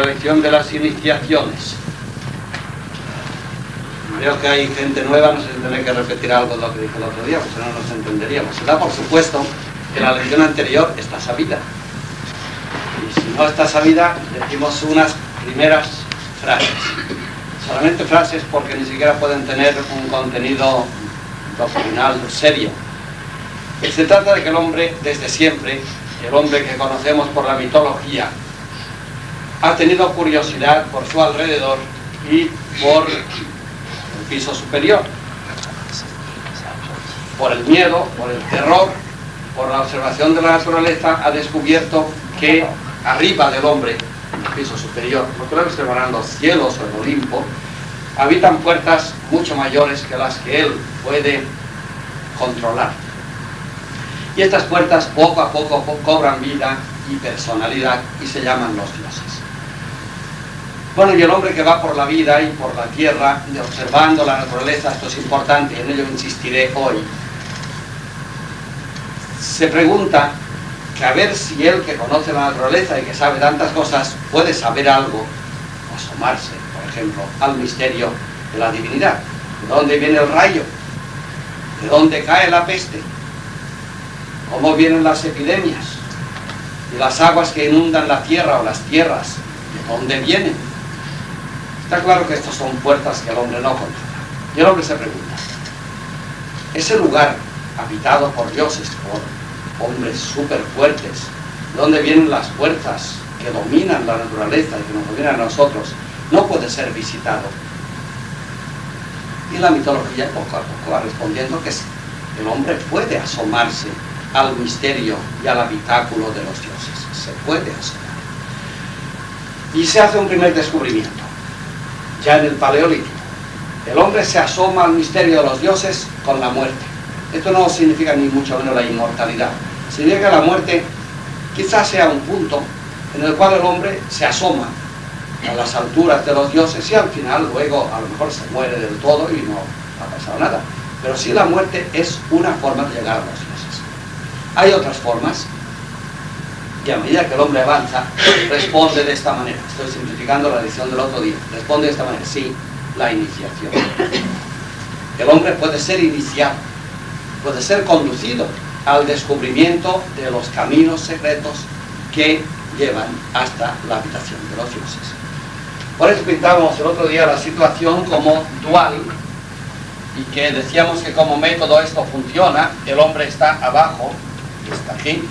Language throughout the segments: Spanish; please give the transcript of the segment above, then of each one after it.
lección de las iniciaciones. Creo que hay gente nueva, no sé si tendré que repetir algo de lo que dije el otro día, pues no nos entenderíamos. Se da por supuesto que la lección anterior está sabida. Y si no está sabida, decimos unas primeras frases. Solamente frases porque ni siquiera pueden tener un contenido doctrinal serio. Se trata de que el hombre, desde siempre, el hombre que conocemos por la mitología, ha tenido curiosidad por su alrededor y por el piso superior, por el miedo, por el terror, por la observación de la naturaleza, ha descubierto que arriba del hombre, en el piso superior, lo que lo llamarán los cielos o el Olimpo, habitan puertas mucho mayores que las que él puede controlar. Y estas puertas poco a poco cobran vida y personalidad y se llaman los dioses. Bueno, y el hombre que va por la vida y por la tierra, observando la naturaleza, esto es importante en ello insistiré hoy, se pregunta que a ver si él que conoce la naturaleza y que sabe tantas cosas puede saber algo, asomarse, por ejemplo, al misterio de la divinidad. ¿De dónde viene el rayo? ¿De dónde cae la peste? ¿Cómo vienen las epidemias? ¿Y las aguas que inundan la tierra o las tierras? ¿De dónde vienen? Está claro que estas son puertas que el hombre no controla. Y el hombre se pregunta, ese lugar habitado por dioses, por hombres súper fuertes, donde vienen las fuerzas que dominan la naturaleza y que nos dominan a nosotros, no puede ser visitado. Y la mitología poco a poco va respondiendo que sí, el hombre puede asomarse al misterio y al habitáculo de los dioses, se puede asomar. Y se hace un primer descubrimiento, ya en el Paleolítico. El hombre se asoma al misterio de los dioses con la muerte. Esto no significa ni mucho menos la inmortalidad. Significa que la muerte quizás sea un punto en el cual el hombre se asoma a las alturas de los dioses y al final luego a lo mejor se muere del todo y no ha pasado nada. Pero sí la muerte es una forma de llegar a los dioses. Hay otras formas y a medida que el hombre avanza responde de esta manera. Estoy simplificando la lección del otro día. Responde de esta manera. Sí, la iniciación. El hombre puede ser iniciado puede ser conducido al descubrimiento de los caminos secretos que llevan hasta la habitación de los dioses. Por eso pintábamos el otro día la situación como dual y que decíamos que como método esto funciona, el hombre está abajo, está aquí,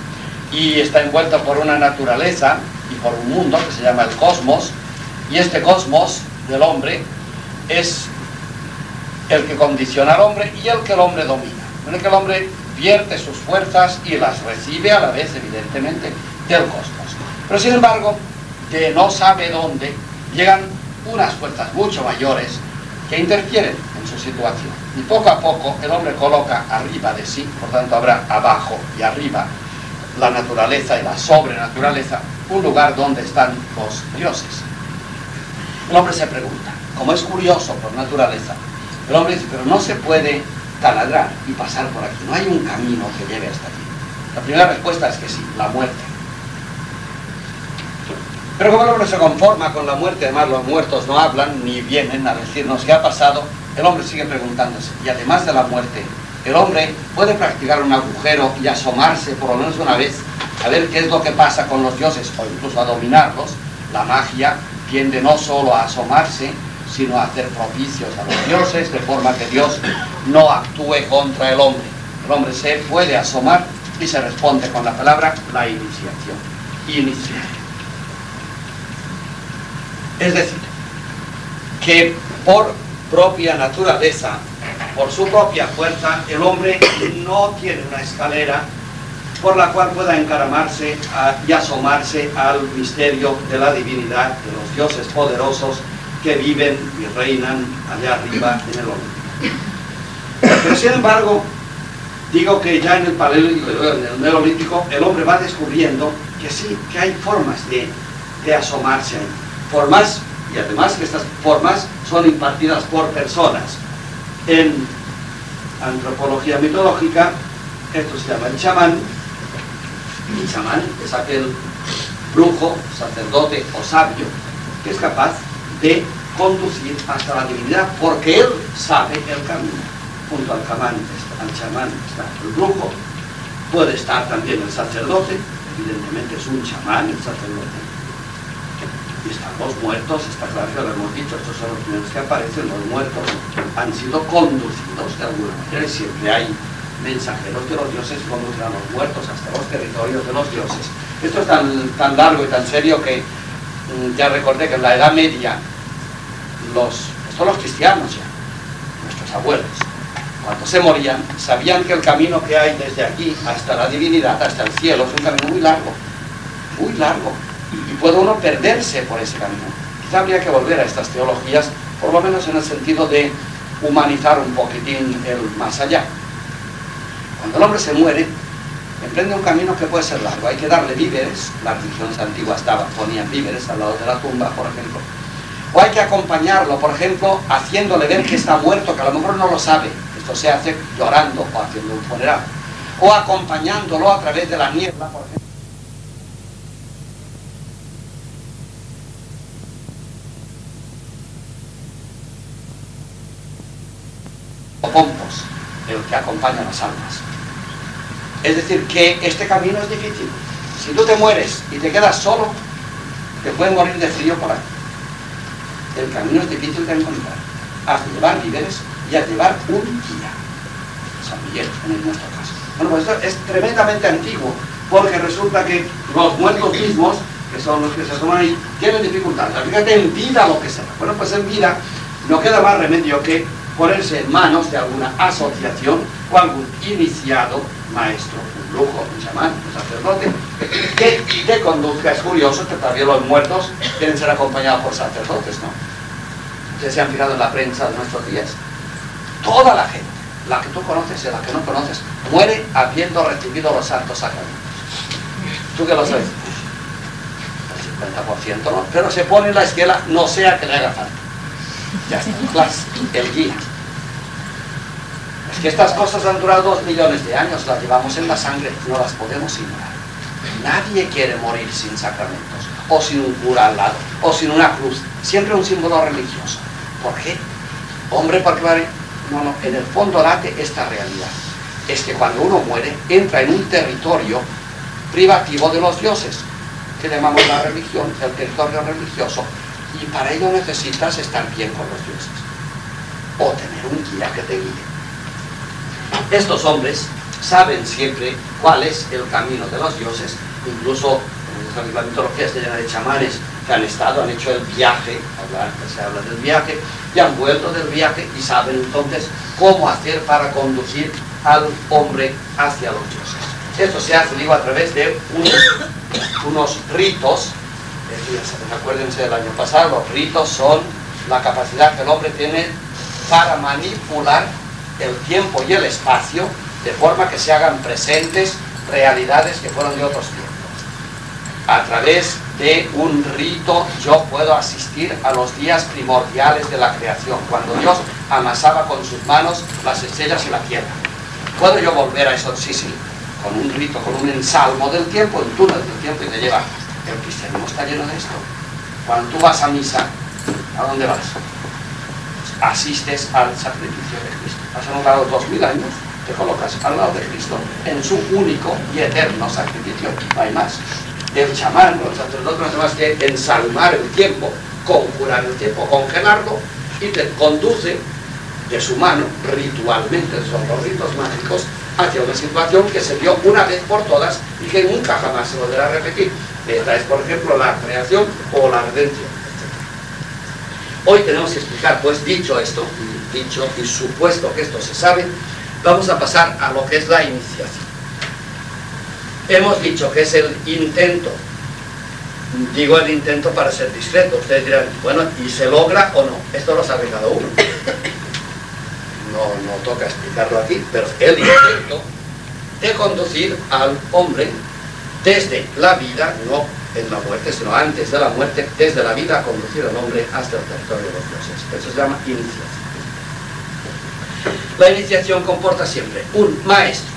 y está envuelto por una naturaleza y por un mundo que se llama el cosmos, y este cosmos del hombre es el que condiciona al hombre y el que el hombre domina en el que el hombre vierte sus fuerzas y las recibe a la vez, evidentemente, del cosmos. Pero sin embargo, de no sabe dónde, llegan unas fuerzas mucho mayores que interfieren en su situación. Y poco a poco el hombre coloca arriba de sí, por tanto habrá abajo y arriba la naturaleza y la sobrenaturaleza, un lugar donde están los dioses. El hombre se pregunta, como es curioso por naturaleza, el hombre dice, pero no se puede taladrar y pasar por aquí. No hay un camino que lleve hasta aquí. La primera respuesta es que sí, la muerte. Pero como el hombre se conforma con la muerte, además los muertos no hablan ni vienen a decirnos qué ha pasado, el hombre sigue preguntándose. Y además de la muerte, el hombre puede practicar un agujero y asomarse por lo menos una vez a ver qué es lo que pasa con los dioses o incluso a dominarlos. La magia tiende no solo a asomarse, sino a hacer propicios a los dioses, de forma que Dios no actúe contra el hombre. El hombre se puede asomar y se responde con la palabra la iniciación. Iniciar. Es decir, que por propia naturaleza, por su propia fuerza, el hombre no tiene una escalera por la cual pueda encaramarse y asomarse al misterio de la divinidad, de los dioses poderosos que viven y reinan allá arriba en el hombre. Pero sin embargo, digo que ya en el en el neolítico, el hombre va descubriendo que sí, que hay formas de, de asomarse ahí. Formas, y además que estas formas son impartidas por personas. En antropología mitológica, esto se llama el chamán. El chamán es aquel brujo, sacerdote o sabio que es capaz de conducir hasta la divinidad, porque él sabe el camino. Junto al chamán, al chamán está el brujo, puede estar también el sacerdote, evidentemente es un chamán el sacerdote. Y están los muertos, está claro lo hemos dicho, estos son los primeros que aparecen, los muertos han sido conducidos de alguna manera y siempre hay mensajeros de los dioses que conducen a los muertos hasta los territorios de los dioses. Esto es tan, tan largo y tan serio que mm, ya recordé que en la Edad Media los, estos los cristianos ya, nuestros abuelos, cuando se morían, sabían que el camino que hay desde aquí hasta la divinidad, hasta el cielo, es un camino muy largo, muy largo, y puede uno perderse por ese camino. Quizá habría que volver a estas teologías, por lo menos en el sentido de humanizar un poquitín el más allá. Cuando el hombre se muere, emprende un camino que puede ser largo, hay que darle víveres, las religiones antiguas daban, ponían víveres al lado de la tumba, por ejemplo, o hay que acompañarlo, por ejemplo, haciéndole ver que está muerto, que a lo mejor no lo sabe, esto se hace llorando o haciendo un funeral, o acompañándolo a través de la niebla, por ejemplo. O pompos, el que acompaña a las almas. Es decir, que este camino es difícil. Si tú te mueres y te quedas solo, te pueden morir de frío por aquí. El camino es difícil de encontrar. Has de llevar víveres y a llevar un guía. San Miguel, en nuestro caso. Bueno, pues esto es tremendamente antiguo, porque resulta que los muertos mismos, que son los que se toman ahí, tienen dificultades. Fíjate en vida lo que sea. Bueno, pues en vida no queda más remedio que ponerse en manos de alguna asociación o algún iniciado, maestro, un brujo, un chamán, un sacerdote, que te conduzca. Es curioso que todavía los muertos quieren ser acompañados por sacerdotes, ¿no? Ustedes se han fijado en la prensa de nuestros días. Toda la gente, la que tú conoces y la que no conoces, muere habiendo recibido los santos sacramentos. ¿Tú qué lo sabes? El 50% no, pero se pone en la esquela, no sea que le haga falta. Ya está, el guía. Es que estas cosas han durado dos millones de años, las llevamos en la sangre, no las podemos ignorar. Nadie quiere morir sin sacramentos, o sin un cura al lado, o sin una cruz, siempre un símbolo religioso. ¿Por qué? Hombre, porque no, en el fondo late esta realidad. Es que cuando uno muere, entra en un territorio privativo de los dioses, que llamamos la religión, el territorio religioso, y para ello necesitas estar bien con los dioses, o tener un guía que te guíe. Estos hombres saben siempre cuál es el camino de los dioses, incluso en la mitología está llena de chamanes que han estado, han hecho el viaje, se habla del viaje, y han vuelto del viaje y saben entonces cómo hacer para conducir al hombre hacia los dioses. Esto se hace, digo, a través de unos, unos ritos, acuérdense del año pasado, los ritos son la capacidad que el hombre tiene para manipular el tiempo y el espacio de forma que se hagan presentes realidades que fueron de otros tiempos. A través de un rito yo puedo asistir a los días primordiales de la creación, cuando Dios amasaba con sus manos las estrellas y la tierra. ¿Puedo yo volver a eso? Sí, sí, con un rito, con un ensalmo del tiempo, un túnel del tiempo y te lleva. El cristianismo está lleno de esto. Cuando tú vas a misa, ¿a dónde vas? Asistes al sacrificio de Cristo. Has anotado dos mil años, te colocas al lado de Cristo en su único y eterno sacrificio. No hay más el chamán o el sacerdote no hace más que ensalmar el tiempo, conjurar el tiempo, congelarlo y te conduce de su mano ritualmente, son los ritos mágicos, hacia una situación que se dio una vez por todas y que nunca jamás se volverá a repetir. Esta es, por ejemplo, la creación o la redención. Hoy tenemos que explicar, pues dicho esto, dicho y supuesto que esto se sabe, vamos a pasar a lo que es la iniciación. Hemos dicho que es el intento, digo el intento para ser discreto, ustedes dirán, bueno, ¿y se logra o no? Esto lo sabe cada uno. No, no toca explicarlo aquí, pero el intento de conducir al hombre desde la vida, no en la muerte, sino antes de la muerte, desde la vida a conducir al hombre hasta el territorio de los dioses. Eso se llama iniciación. La iniciación comporta siempre un maestro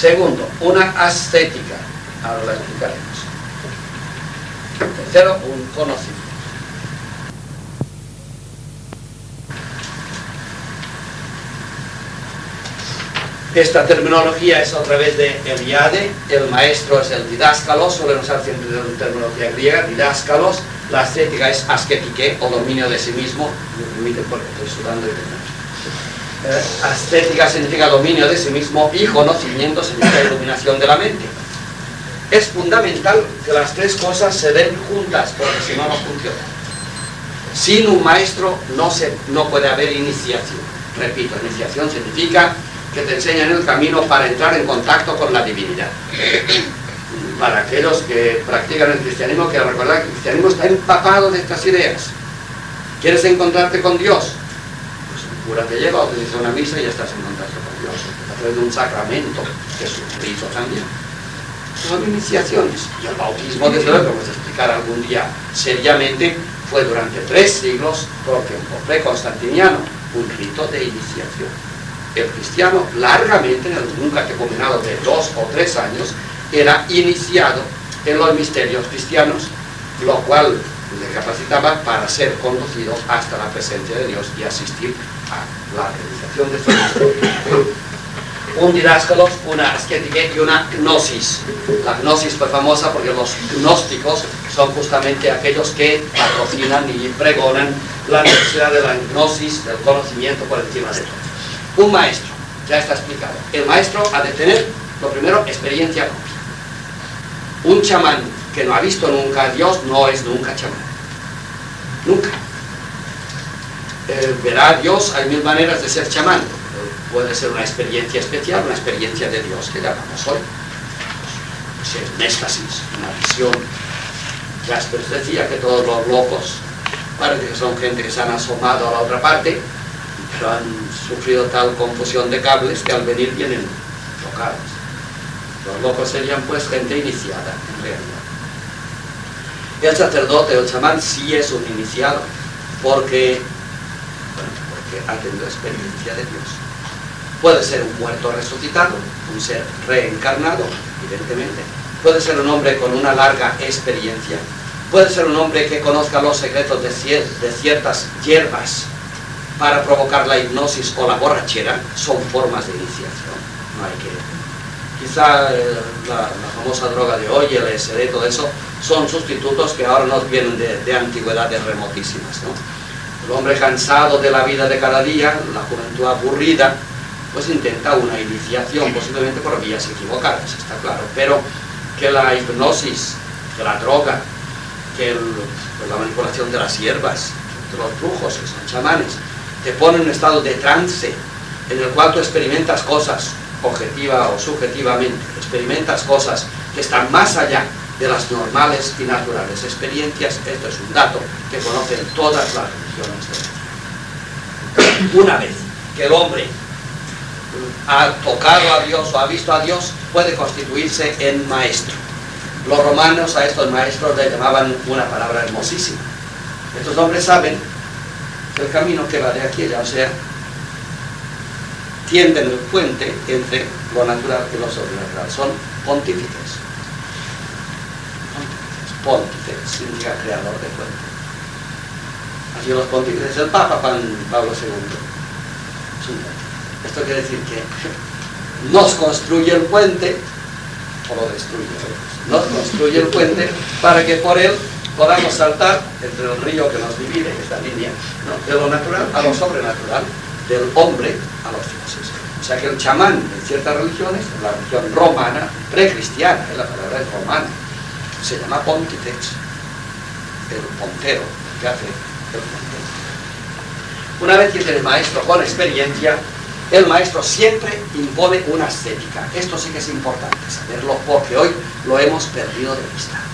Segundo, una ascética. Ahora la explicaremos. tercero, un conocimiento. Esta terminología es otra vez de Eliade, el maestro es el didáscalos, suelen usar siempre la terminología griega, didáscalos, la estética es asquetique o dominio de sí mismo, me porque estoy sudando y eh, Ascética significa dominio de sí mismo y conocimiento significa iluminación de la mente. Es fundamental que las tres cosas se den juntas, porque si no, no funciona. Sin un maestro no, se, no puede haber iniciación. Repito, iniciación significa que te enseñan el camino para entrar en contacto con la divinidad. Para aquellos que practican el cristianismo, que recordar que el cristianismo está empapado de estas ideas. ¿Quieres encontrarte con Dios? Pues un cura te lleva, te dice una misa y ya estás en contacto con Dios. A través de un sacramento, que es un rito también. Son iniciaciones. Y el bautismo, desde luego, vamos a explicar algún día seriamente, fue durante tres siglos, porque un constantiniano, un rito de iniciación el cristiano largamente, en algún catecumenado de dos o tres años, era iniciado en los misterios cristianos, lo cual le capacitaba para ser conducido hasta la presencia de Dios y asistir a la realización de su un didáscalo, una ascética y una gnosis. La gnosis fue famosa porque los gnósticos son justamente aquellos que patrocinan y pregonan la necesidad de la gnosis, del conocimiento por encima de todo. Un maestro, ya está explicado. El maestro ha de tener, lo primero, experiencia propia. Un chamán que no ha visto nunca a Dios no es nunca chamán. Nunca. Eh, verá a Dios, hay mil maneras de ser chamán. Puede ser una experiencia especial, una experiencia de Dios que llamamos hoy. Pues, un éxtasis, una visión. Jaspers decía que todos los locos parece que son gente que se han asomado a la otra parte han sufrido tal confusión de cables que al venir vienen tocados. Los locos serían pues gente iniciada, en realidad. El sacerdote, el chamán, sí es un iniciado, porque, porque ha tenido experiencia de Dios. Puede ser un muerto resucitado, un ser reencarnado, evidentemente. Puede ser un hombre con una larga experiencia. Puede ser un hombre que conozca los secretos de ciertas hierbas para provocar la hipnosis o la borrachera son formas de iniciación. No hay que... Quizá eh, la, famosa droga de hoy, el SD, todo eso, son sustitutos que ahora nos vienen de, antigüedades remotísimas. El hombre cansado de la vida de cada día, la juventud aburrida, pues intenta una iniciación, posiblemente por vías equivocadas, está claro, pero que la hipnosis, que la droga, que pues la manipulación de las hierbas, de los brujos, que son chamanes, te pone en un estado de trance en el cual tú experimentas cosas, objetiva o subjetivamente, experimentas cosas que están más allá de las normales y naturales experiencias, esto es un dato que conocen todas las religiones Una vez que el hombre ha tocado a Dios o ha visto a Dios, puede constituirse en maestro. Los romanos a estos maestros le llamaban una palabra hermosísima. Estos hombres saben el camino que va de aquí allá, o sea, tienden el puente entre lo natural y lo sobrenatural. Son pontífices. Pontífices, significa creador de puente. Así los pontífices, el Papa Pablo II. Esto quiere decir que nos construye el puente, o lo destruye, nos construye el puente para que por él podamos saltar entre el río que nos divide, esta línea, de lo natural a lo sobrenatural, del hombre a los dioses. O sea que el chamán en ciertas religiones, en la religión romana, precristiana, la palabra es romana, se llama pontifex, el pontero, que hace el pontero. Una vez que tiene maestro con experiencia, el maestro siempre impone una estética. Esto sí que es importante saberlo porque hoy lo hemos perdido de vista.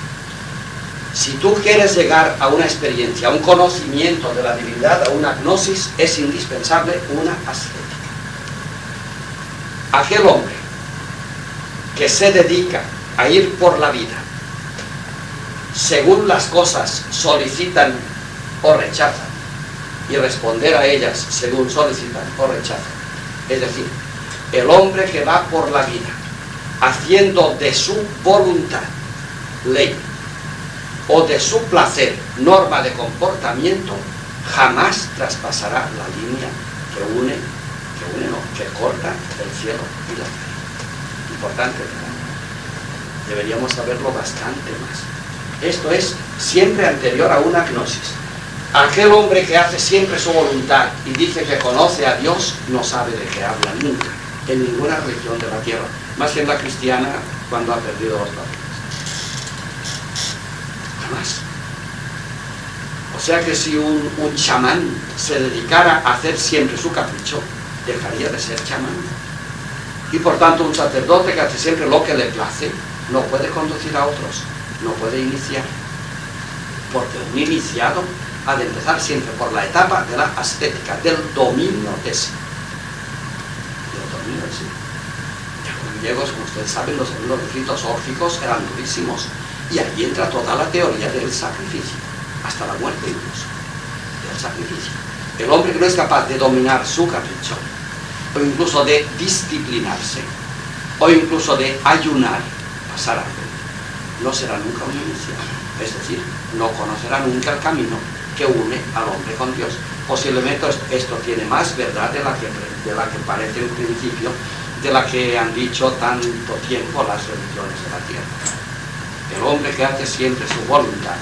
Si tú quieres llegar a una experiencia, a un conocimiento de la divinidad, a una gnosis, es indispensable una ascética. Aquel hombre que se dedica a ir por la vida, según las cosas solicitan o rechazan, y responder a ellas según solicitan o rechazan. Es decir, el hombre que va por la vida, haciendo de su voluntad ley, o de su placer, norma de comportamiento, jamás traspasará la línea que une, que une no, que corta el cielo y la tierra. Importante, ¿verdad? Deberíamos saberlo bastante más. Esto es siempre anterior a una gnosis. Aquel hombre que hace siempre su voluntad y dice que conoce a Dios, no sabe de qué habla nunca, en ninguna religión de la tierra, más que en la cristiana cuando ha perdido los papeles. Jamás. O sea que si un, un chamán se dedicara a hacer siempre su capricho, dejaría de ser chamán. Y por tanto un sacerdote que hace siempre lo que le place, no puede conducir a otros, no puede iniciar. Porque un iniciado ha de empezar siempre por la etapa de la ascética, del dominio de sí. Del dominio de sí. Los griegos, como ustedes saben, los, los órficos eran durísimos. Y ahí entra toda la teoría del sacrificio, hasta la muerte incluso, del sacrificio. El hombre que no es capaz de dominar su capricho, o incluso de disciplinarse, o incluso de ayunar, pasar hambre, no será nunca un iniciado. Es decir, no conocerá nunca el camino que une al hombre con Dios. Posiblemente esto tiene más verdad de la que, de la que parece en principio, de la que han dicho tanto tiempo las religiones de la tierra. El hombre que hace siempre su voluntad,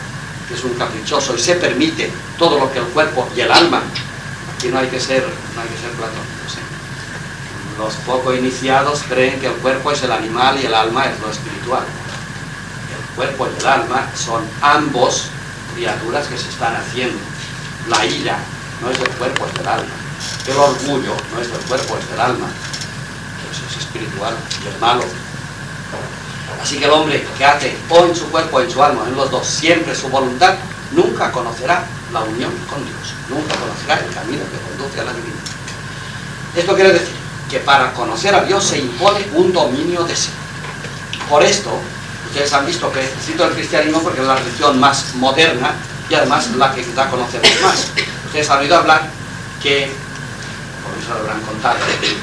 que es un caprichoso y se permite todo lo que el cuerpo y el alma, aquí no hay que ser, no hay que ser platónicos, los poco iniciados creen que el cuerpo es el animal y el alma es lo espiritual. El cuerpo y el alma son ambos criaturas que se están haciendo. La ira no es del cuerpo, es del alma. El orgullo no es del cuerpo, es del alma. Eso es espiritual y es malo. Así que el hombre que hace o en su cuerpo o en su alma, en los dos, siempre su voluntad, nunca conocerá la unión con Dios. Nunca conocerá el camino que conduce a la divinidad. Esto quiere decir que para conocer a Dios se impone un dominio de sí. Por esto, ustedes han visto que cito el cristianismo porque es la religión más moderna y además la que a conocemos más. Ustedes han oído hablar que, por eso lo habrán contado,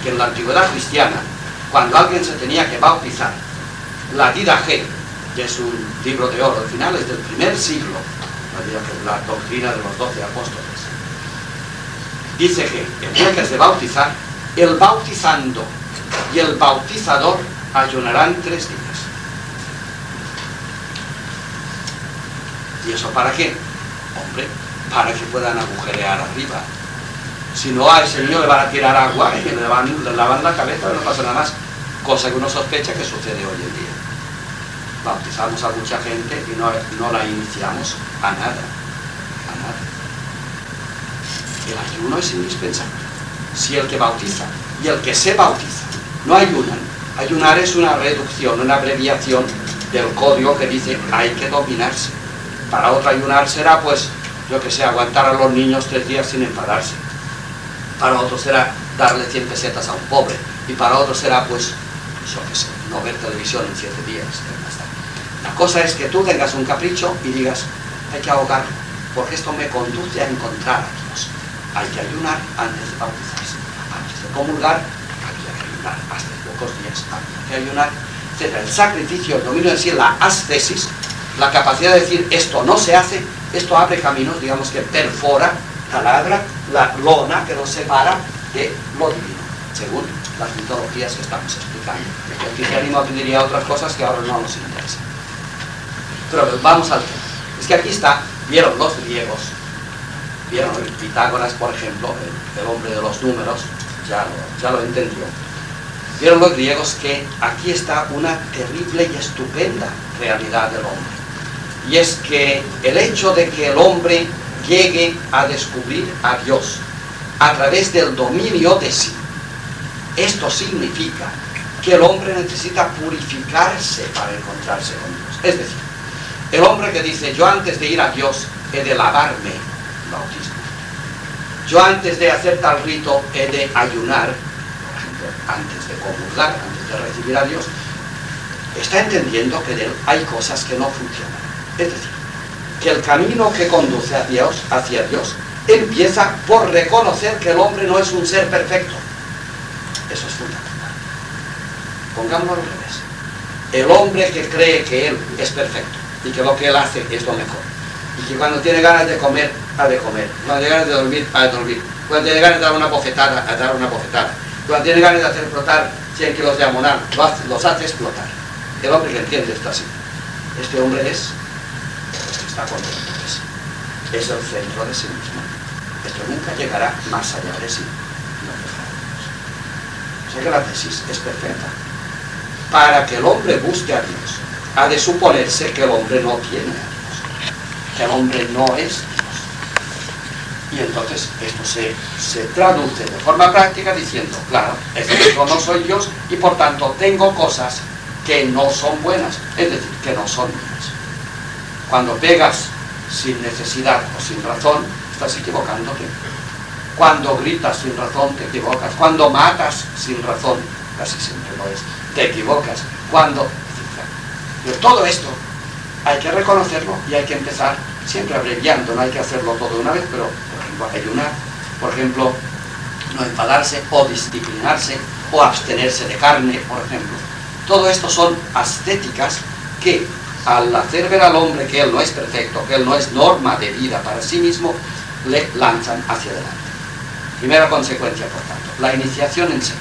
que en la antigüedad cristiana, cuando alguien se tenía que bautizar, la Didache, que es un libro de oro, al final es del primer siglo, la, doctrina de los doce apóstoles, dice que el día que se bautizar, el bautizando y el bautizador ayunarán tres días. ¿Y eso para qué? Hombre, para que puedan agujerear arriba. Si no, a ese niño le van a tirar agua y le, van, le lavan la cabeza no pasa nada más. Cosa que uno sospecha que sucede hoy en día. Bautizamos a mucha gente y no, no la iniciamos a nada. El ayuno es indispensable. Si el que bautiza y el que se bautiza no ayunan, ayunar es una reducción, una abreviación del código que dice hay que dominarse. Para otro ayunar será, pues, yo que sé, aguantar a los niños tres días sin enfadarse. Para otro será darle 100 pesetas a un pobre. Y para otro será, pues, yo que sé, no ver televisión en siete días. Cosa es que tú tengas un capricho y digas, hay que ahogarlo, porque esto me conduce a encontrar a Dios. Hay que ayunar antes de bautizarse. Antes de comulgar, había que ayunar. Hasta pocos días había que ayunar, etc. El sacrificio, el dominio de sí, la ascesis, la capacidad de decir esto no se hace, esto abre caminos, digamos que perfora, taladra la lona que nos separa de lo divino, según las mitologías que estamos explicando. El cristianismo diría otras cosas que ahora no nos interesan. Pero vamos al tema. Es que aquí está, vieron los griegos, vieron Pitágoras, por ejemplo, el, hombre de los números, ya lo entendió. Vieron los griegos que aquí está una terrible y estupenda realidad del hombre y es que el hecho de que el hombre llegue a descubrir a Dios a través del dominio de sí, esto significa que el hombre necesita purificarse para encontrarse con Dios. Es decir, el hombre que dice, yo antes de ir a Dios he de lavarme, bautismo. Yo antes de hacer tal rito he de ayunar, antes de comulgar, antes de recibir a Dios, está entendiendo que hay cosas que no funcionan. Es decir, que el camino que conduce a Dios, hacia Dios empieza por reconocer que el hombre no es un ser perfecto. Eso es fundamental. Pongámoslo al revés. El hombre que cree que él es perfecto y que lo que él hace es lo mejor. Y que cuando tiene ganas de comer, ha de comer. Cuando tiene ganas de dormir, ha de dormir. Cuando tiene ganas de dar una bofetada, ha de dar una bofetada. Cuando tiene ganas de hacer explotar 100 kilos de amonal, los hace explotar. El hombre que entiende esto así. Este hombre es, está contento es el centro de sí mismo. Esto nunca llegará más allá de sí. No O sea que la tesis es perfecta. Para que el hombre busque a Dios, ha de suponerse que el hombre no tiene a Dios, que el hombre no es Dios. Y entonces esto se, se traduce de forma práctica diciendo, claro, es que yo no soy Dios y por tanto tengo cosas que no son buenas, es decir, que no son mías. Cuando pegas sin necesidad o sin razón, estás equivocándote. Cuando gritas sin razón, te equivocas. Cuando matas sin razón, casi siempre lo es, te equivocas. Cuando... Pero todo esto hay que reconocerlo y hay que empezar siempre abreviando, no hay que hacerlo todo de una vez, pero por ejemplo ayunar, por ejemplo no enfadarse o disciplinarse o abstenerse de carne, por ejemplo. Todo esto son ascéticas que al hacer ver al hombre que él no es perfecto, que él no es norma de vida para sí mismo, le lanzan hacia adelante. Primera consecuencia, por tanto, la iniciación enseña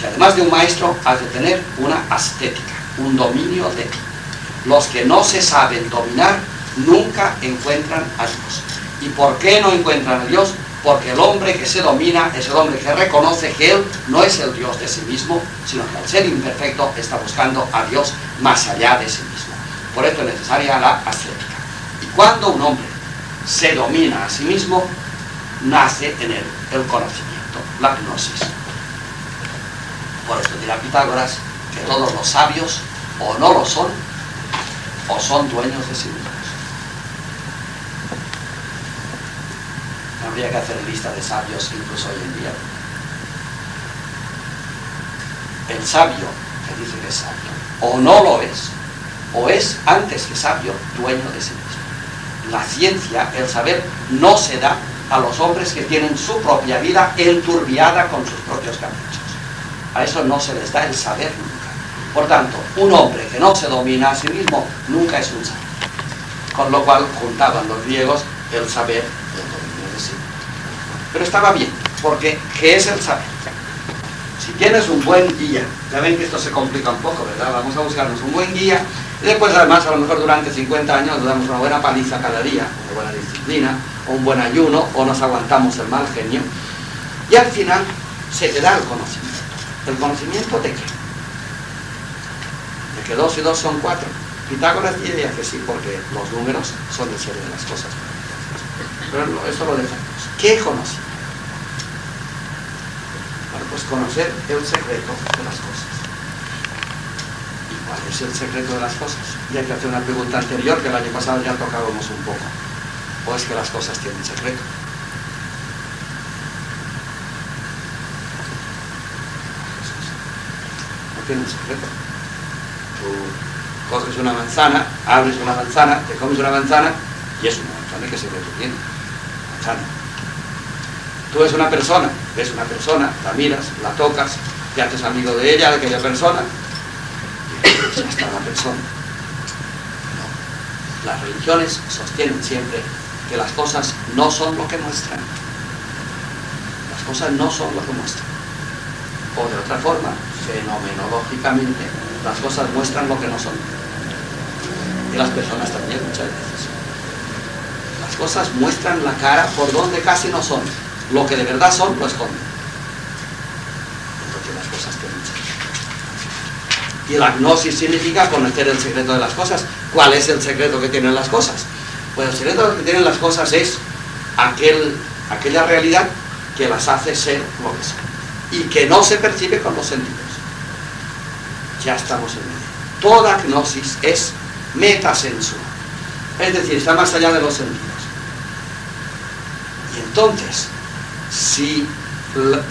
que además de un maestro has de tener una ascética, un dominio de ti. Los que no se saben dominar nunca encuentran a Dios. ¿Y por qué no encuentran a Dios? Porque el hombre que se domina es el hombre que reconoce que él no es el Dios de sí mismo, sino que al ser imperfecto está buscando a Dios más allá de sí mismo. Por eso es necesaria la ascética. Y cuando un hombre se domina a sí mismo, nace en él el conocimiento, la gnosis. Por eso dirá Pitágoras todos los sabios o no lo son, o son dueños de sí mismos. Habría que hacer lista de sabios incluso hoy en día. El sabio, que dice que es sabio, o no lo es, o es, antes que sabio, dueño de sí mismo. La ciencia, el saber, no se da a los hombres que tienen su propia vida enturbiada con sus propios caprichos. A eso no se les da el saber. Por tanto, un hombre que no se domina a sí mismo nunca es un sabio. Con lo cual juntaban los griegos el saber y el dominio de sí. Pero estaba bien, porque ¿qué es el saber? Si tienes un buen guía, ya ven que esto se complica un poco, ¿verdad? Vamos a buscarnos un buen guía y después además a lo mejor durante 50 años nos damos una buena paliza cada día, una buena disciplina, o un buen ayuno, o nos aguantamos el mal genio. Y al final se te da el conocimiento. ¿El conocimiento de qué? De que dos y dos son cuatro. Pitágoras diría que sí, porque los números son el ser de las cosas. Pero eso lo dejamos. ¿Qué conocimiento? Bueno, pues conocer el secreto de las cosas. ¿Cuál es el secreto de las cosas? Y hay que hacer una pregunta anterior que el año pasado ya tocábamos un poco. ¿O es que las cosas tienen secreto? No tienen secreto. Tú coges una manzana, abres una manzana, te comes una manzana y es una manzana que secreto tiene. Manzana. Tú ves una persona, ves una persona, la miras, la tocas, te haces amigo de ella, de aquella persona, ya está la persona. No. Las religiones sostienen siempre que las cosas no son lo que muestran. Las cosas no son lo que muestran. O de otra forma, fenomenológicamente, las cosas muestran lo que no son. Y las personas también muchas veces. Las cosas muestran la cara por donde casi no son. Lo que de verdad son lo esconden. Y la gnosis significa conocer el secreto de las cosas. ¿Cuál es el secreto que tienen las cosas? Pues el secreto que tienen las cosas es aquel, aquella realidad que las hace ser lo que son. Y que no se percibe con los sentidos. Ya estamos en medio. Toda gnosis es metasensua. Es decir, está más allá de los sentidos. Y entonces, si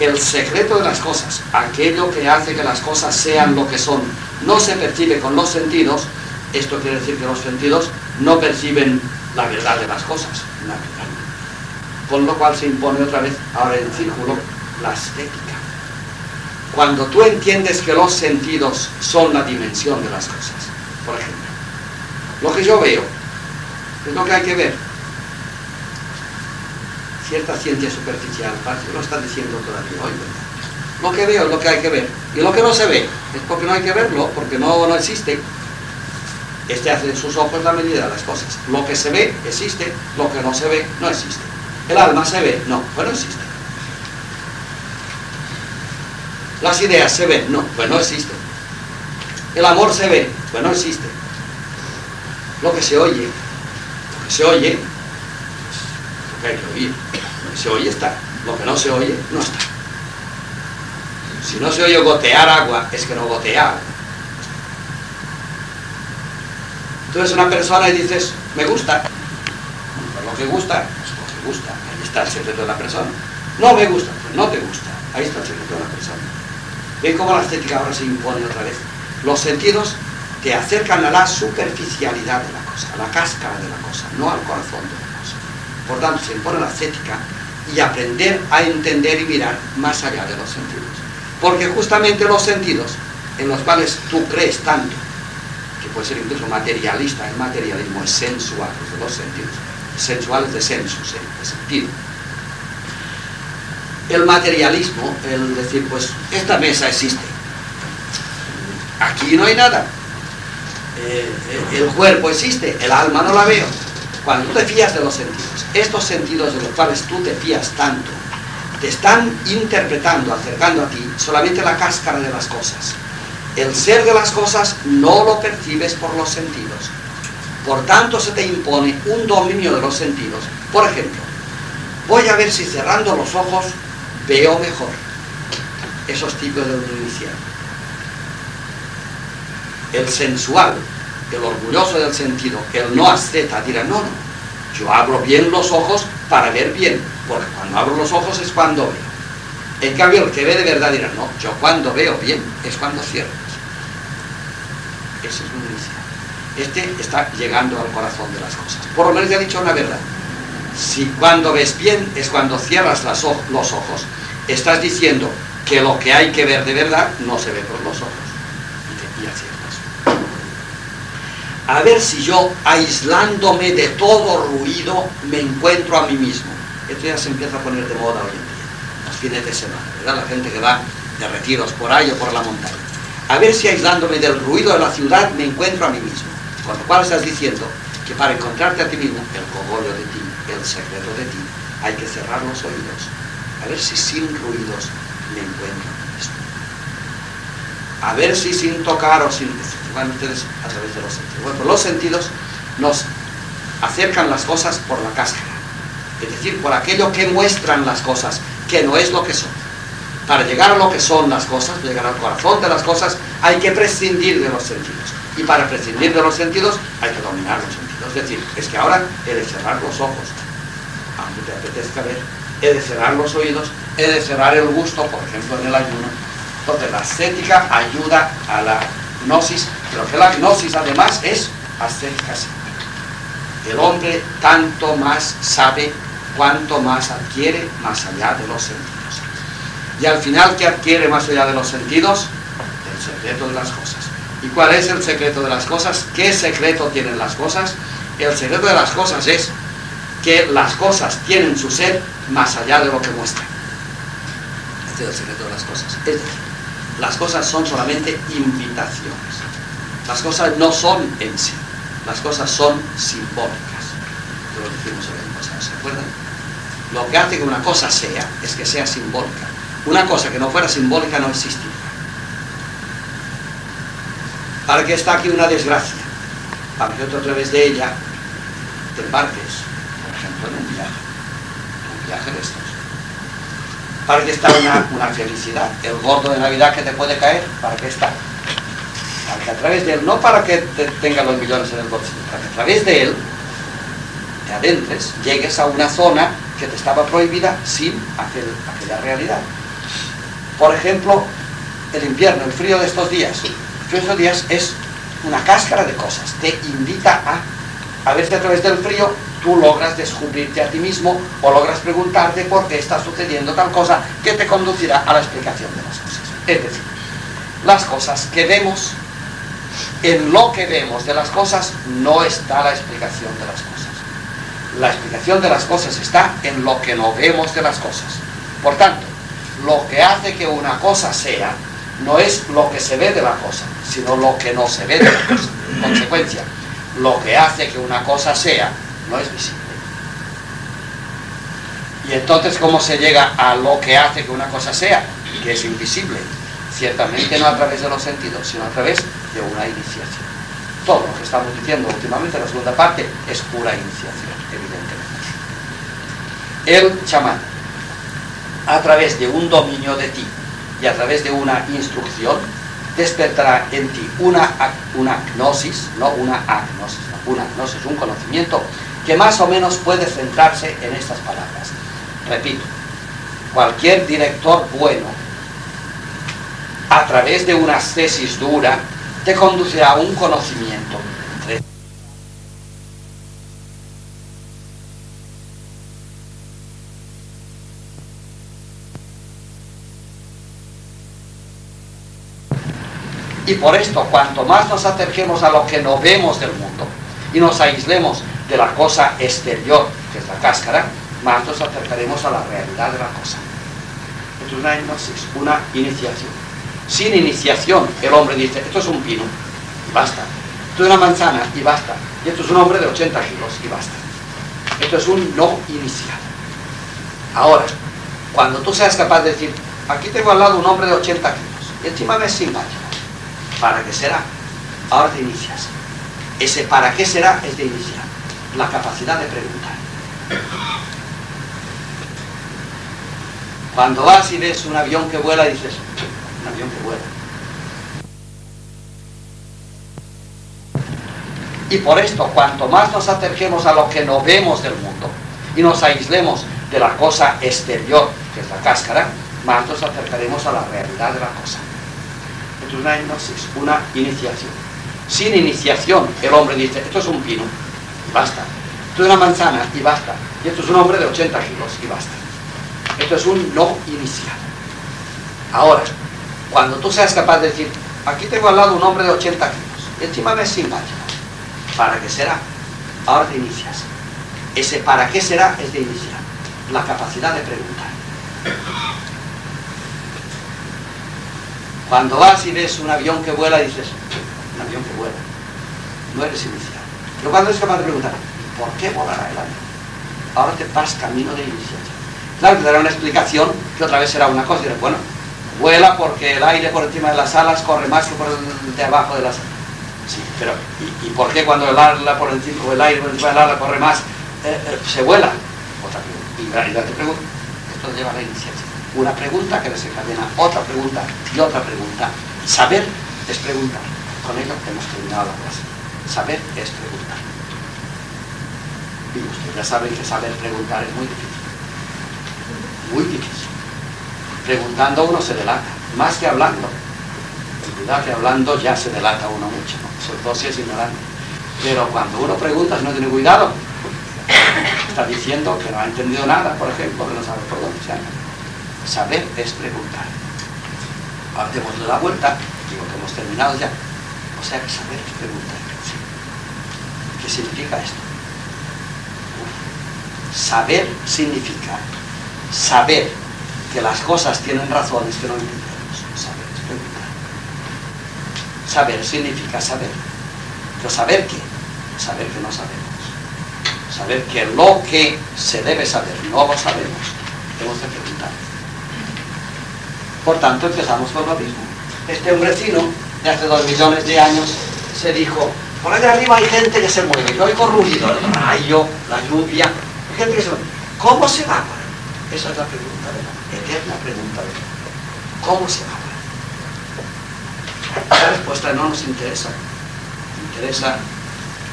el secreto de las cosas, aquello que hace que las cosas sean lo que son, no se percibe con los sentidos, esto quiere decir que los sentidos no perciben la verdad de las cosas, Con lo cual se impone otra vez, ahora en círculo, la estética. Cuando tú entiendes que los sentidos son la dimensión de las cosas, por ejemplo, Lo que yo veo es lo que hay que ver. Cierta ciencia superficial, lo está diciendo todavía hoy, ¿verdad? Lo que veo es lo que hay que ver. Y lo que no se ve es porque no hay que verlo, porque no, no existe. Este hace en sus ojos la medida de las cosas. Lo que se ve existe, lo que no se ve no existe. El alma se ve, no, pues no existe. Las ideas se ven, no, pues no existen. El amor se ve, pues no existe. Lo que se oye, lo que se oye, lo que hay que oír. Lo que se oye está, lo que no se oye no está. Si no se oye gotear agua, es que no gotea agua. Tú eres una persona y dices, me gusta. Pues lo que gusta, pues lo que gusta. Ahí está el secreto de la persona. No me gusta, pues no te gusta. Ahí está el secreto de la persona. ¿Ven cómo la estética ahora se impone otra vez? Los sentidos te acercan a la superficialidad de la cosa, a la cáscara de la cosa, no al corazón de la cosa. Por tanto, se impone la estética y aprender a entender y mirar más allá de los sentidos. Porque justamente los sentidos en los cuales tú crees tanto, que puede ser incluso materialista, el materialismo es sensual, es de los sentidos, sensuales de sensus, ¿eh? de sentido. El materialismo, el decir, pues esta mesa existe, aquí no hay nada, eh, eh, el cuerpo existe, el alma no la veo. Cuando tú te fías de los sentidos, estos sentidos de los cuales tú te fías tanto, te están interpretando, acercando a ti solamente la cáscara de las cosas. El ser de las cosas no lo percibes por los sentidos. Por tanto se te impone un dominio de los sentidos. Por ejemplo, voy a ver si cerrando los ojos veo mejor. Esos tipos de inicial. El sensual, el orgulloso del sentido, el no asceta, dirá, no, no, yo abro bien los ojos para ver bien, porque cuando abro los ojos es cuando veo. En cambio, el que ve de verdad dirá, no, yo cuando veo bien es cuando cierro. Ese es un inicio. Este está llegando al corazón de las cosas. Por lo menos ya ha dicho una verdad. Si cuando ves bien es cuando cierras los ojos, estás diciendo que lo que hay que ver de verdad no se ve por los ojos. Y, te, a ver si yo, aislándome de todo ruido, me encuentro a mí mismo. Esto ya se empieza a poner de moda hoy en día, los fines de semana, ¿verdad? La gente que va de retiros por ahí o por la montaña. A ver si aislándome del ruido de la ciudad me encuentro a mí mismo. Con lo cual estás diciendo que para encontrarte a ti mismo, el cogollo de ti, el secreto de ti, hay que cerrar los oídos. A ver si sin ruidos me encuentro mí mismo. A ver si sin tocar o sin van ustedes a través de los sentidos. Bueno, pues los sentidos nos acercan las cosas por la cáscara, es decir, por aquello que muestran las cosas, que no es lo que son. Para llegar a lo que son las cosas, llegar al corazón de las cosas, hay que prescindir de los sentidos. Y para prescindir de los sentidos, hay que dominar Es decir, es que ahora he de cerrar los ojos, aunque te apetezca ver, he de cerrar los oídos, he de cerrar el gusto, por ejemplo, en el ayuno. Entonces, la estética ayuda a la gnosis, pero que la gnosis además es ascética El hombre tanto más sabe cuanto más adquiere más allá de los sentidos. Y al final, ¿qué adquiere más allá de los sentidos? El secreto de las cosas. ¿Y cuál es el secreto de las cosas? ¿Qué secreto tienen las cosas? El secreto de las cosas es que las cosas tienen su ser más allá de lo que muestran. Este es el secreto de las cosas. Es decir, las cosas son solamente invitaciones. Las cosas no son en sí, las cosas son simbólicas. Lo ¿se acuerdan? Lo que hace que una cosa sea es que sea simbólica. Una cosa que no fuera simbólica no existiría. Para que está aquí una desgracia, para que tú a través de ella te embarques, por ejemplo, en un viaje, un viaje de estos ¿Para qué está una, felicidad? El gordo de Navidad que te puede caer, ¿para qué está? Para que a través de él, no para que te tenga los millones en el bolsillo, para que a través de él te adentres, llegues a una zona que te estaba prohibida sin aquella realidad. Por ejemplo, el invierno, el frío de estos días. El frío de estos días es una cáscara de cosas, te invita a, a ver si a través del frío tú logras descubrirte a ti mismo o logras preguntarte por qué está sucediendo tal cosa que te conducirá a la explicación de las cosas. Es decir, las cosas que vemos en lo que vemos de las cosas no está la explicación de las cosas. La explicación de las cosas está en lo que no vemos de las cosas. Por tanto, lo que hace que una cosa sea no es lo que se ve de la cosa, sino lo que no se ve de la cosa. En consecuencia, lo que hace que una cosa sea no es visible. Y entonces, ¿cómo se llega a lo que hace que una cosa sea? Que es invisible. Ciertamente no a través de los sentidos, sino a través de una iniciación. Todo lo que estamos diciendo últimamente en la segunda parte es pura iniciación, evidentemente. El chamán, a través de un dominio de ti y a través de una instrucción, despertará en ti una, una gnosis, no una agnosis, no, una gnosis, un conocimiento que más o menos puede centrarse en estas palabras. Repito, cualquier director bueno, a través de una tesis dura, te conducirá a un conocimiento. Y por esto, cuanto más nos acerquemos a lo que no vemos del mundo y nos aislemos de la cosa exterior, que es la cáscara, más nos acercaremos a la realidad de la cosa. Es una hipnosis, una iniciación. Sin iniciación, el hombre dice, esto es un pino, y basta. Esto es una manzana, y basta. Y esto es un hombre de 80 kilos, y basta. Esto es un no iniciado. Ahora, cuando tú seas capaz de decir, aquí tengo al lado un hombre de 80 kilos, y encima me es simpático, ¿para qué será? Ahora te inicias. Ese para qué será es de iniciar. La capacidad de preguntar. Cuando vas y ves un avión que vuela, dices, un avión que vuela. Y por esto, cuanto más nos acerquemos a lo que no vemos del mundo y nos aislemos de la cosa exterior, que es la cáscara, más nos acercaremos a la realidad de la cosa. Una hipnosis, una iniciación. Sin iniciación, el hombre dice, esto es un pino, y basta. Esto es una manzana, y basta. Y esto es un hombre de 80 kilos, y basta. Esto es un no iniciado. Ahora, cuando tú seas capaz de decir, aquí tengo al lado un hombre de 80 kilos, y encima me simpático, ¿para qué será? Ahora te inicias. Ese para qué será es de iniciar. La capacidad de preguntar. Cuando vas y ves un avión que vuela, dices, un avión que vuela. No eres iniciado. Pero cuando eres capaz de preguntar, ¿por qué volará el avión? Ahora te vas camino de iniciación. Claro, te dará una explicación que otra vez será una cosa. Y dirás, bueno, vuela porque el aire por encima de las alas corre más que por el de las alas. Sí, pero ¿y, y por qué cuando el, ala por encima, o el aire por encima del ala corre más, eh, eh, se vuela? Otra pregunta. Y, la, te pregunto, esto lleva a la iniciación. Una pregunta que desencadena otra pregunta y otra pregunta. Saber es preguntar. Con ello hemos terminado la clase. Saber es preguntar. Y ustedes ya saben que saber preguntar es muy difícil. Muy difícil. Preguntando uno se delata, más que hablando. Cuidado que hablando ya se delata uno mucho, ¿no? sobre todo si es ignorante. Pero cuando uno pregunta, si no tiene cuidado, está diciendo que no ha entendido nada, por ejemplo, que no sabe por dónde se anda. Saber es preguntar. Demos la vuelta, digo que hemos terminado ya. O sea, que saber es preguntar. ¿Qué significa esto? Saber significa saber que las cosas tienen razones que no entendemos. Saber es preguntar. Saber significa saber. Pero saber qué? Saber que no sabemos. Saber que lo que se debe saber no lo sabemos. Hemos de preguntar. Por tanto, empezamos por lo mismo. Este hombrecino de hace dos millones de años se dijo, por allá arriba hay gente que se mueve, yo oigo ruido, el rayo, la lluvia, hay gente que se mueve. ¿Cómo se va? Esa es la pregunta de la eterna pregunta de la ¿Cómo se va? La respuesta no nos interesa, interesa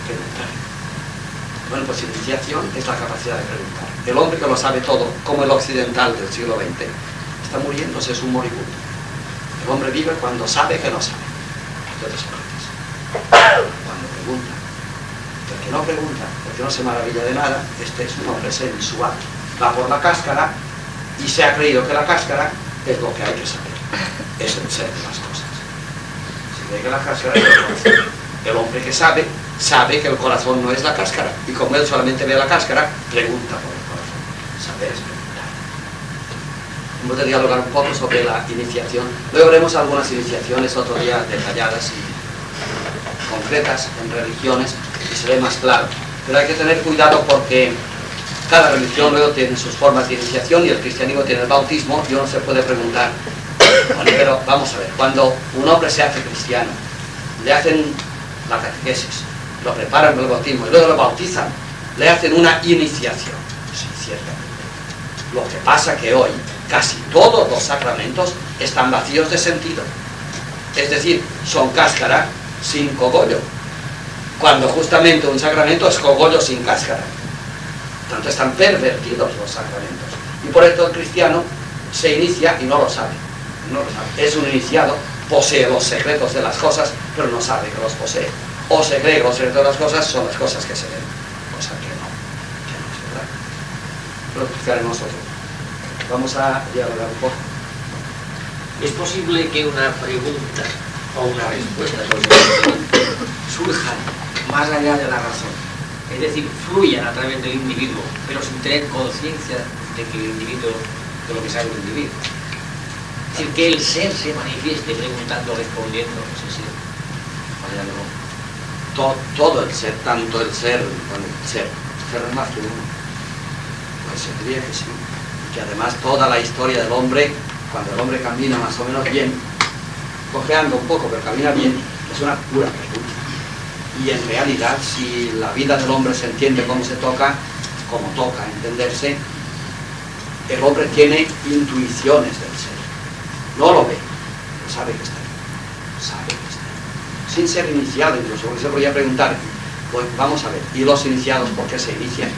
preguntar. Bueno, pues iniciación es la capacidad de preguntar. El hombre que lo sabe todo, como el occidental del siglo XX, está muriéndose, es un moribundo. El hombre vive cuando sabe que no sabe. Entonces, cuando pregunta. El que no pregunta, el que no se maravilla de nada, este es un hombre sensual. Va por la cáscara y se ha creído que la cáscara es lo que hay que saber. Es el ser de las cosas. Se cree que la cáscara es lo que El hombre que sabe, sabe que el corazón no es la cáscara. Y como él solamente ve la cáscara, pregunta por el corazón. Saber es. Hemos de dialogar un poco sobre la iniciación. Luego haremos algunas iniciaciones otro día detalladas y concretas en religiones y se ve más claro. Pero hay que tener cuidado porque cada religión luego tiene sus formas de iniciación y el cristianismo tiene el bautismo y uno se puede preguntar, bueno, pero vamos a ver, cuando un hombre se hace cristiano, le hacen la catequesis, lo preparan para el bautismo y luego lo bautizan, le hacen una iniciación. Sí, ciertamente. Lo que pasa que hoy casi todos los sacramentos están vacíos de sentido. Es decir, son cáscara sin cogollo. Cuando justamente un sacramento es cogollo sin cáscara. Tanto están pervertidos los sacramentos. Y por esto el cristiano se inicia y no lo sabe. No lo sabe. Es un iniciado, posee los secretos de las cosas, pero no sabe que los posee. O se cree que los secretos de las cosas son las cosas que se ven, cosa que no, que no es verdad. Lo explicaremos nosotros. Vamos a dialogar un poco. ¿Es posible que una pregunta o una respuesta surja más allá de la razón? es decir, fluyan a través del individuo, pero sin tener conciencia de que el individuo, de lo que sabe el individuo. Es decir, que el ser se manifieste preguntando, respondiendo, ese ser. Todo, todo el ser, tanto el ser, bueno, el ser, el ser más que uno. Pues se diría que sí. Que además toda la historia del hombre, cuando el hombre camina más o menos bien, cojeando un poco, pero camina bien, es una pura pregunta y en realidad si la vida del hombre se entiende como se toca, como toca entenderse, el hombre tiene intuiciones del ser. No lo ve, pero sabe que está ahí. Sabe que está ahí. Sin ser iniciado incluso, porque se podría preguntar, pues vamos a ver, ¿y los iniciados por qué se inician?